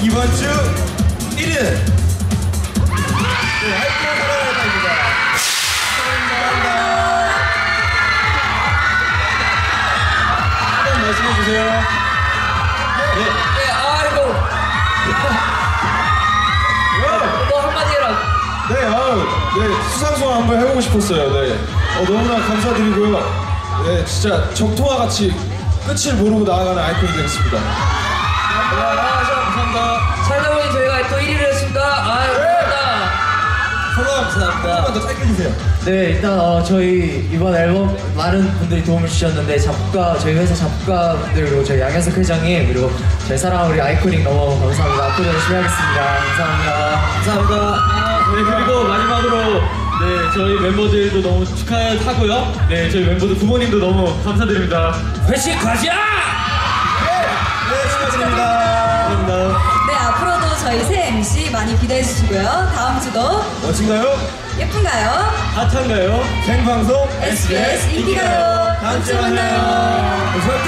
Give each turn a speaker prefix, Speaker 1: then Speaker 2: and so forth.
Speaker 1: 이번 주 1위는 네, 하이퍼 사랑할까입니다. 감사합니다. 한번 말씀해 주세요. 네. 수상소감 한번 해보고 싶었어요. 네. 어, 너무나 감사드리고요. 네, 진짜 적토와 같이 끝을 모르고 나아가는 아이콘이 되겠습니다. 더 짧게 주세요.
Speaker 2: 네 일단 어, 저희 이번 앨범 많은 분들이 도움을 주셨는데 작가 저희 회사 작가 분들 그리고 저희 양현석 회장님 그리고 저희 사랑하는 우리 아이코닉 너무 감사합니다 앞으로 열심히 하겠습니다 감사합니다 감사합니다
Speaker 3: 네 그리고 마지막으로 네 저희 멤버들도 너무 축하하고요. 네 저희 멤버들 부모님도 너무 감사드립니다.
Speaker 4: 회식 가자!
Speaker 1: 네, 축하드립니다. 감사합니다.
Speaker 5: 저희 새 MC 많이 기대해 주시고요. 다음 주도
Speaker 1: 멋진가요?
Speaker 5: 예쁜가요?
Speaker 3: 핫한가요?
Speaker 1: 생방송
Speaker 5: SBS 인기가요.
Speaker 1: 다음 주에 만나요.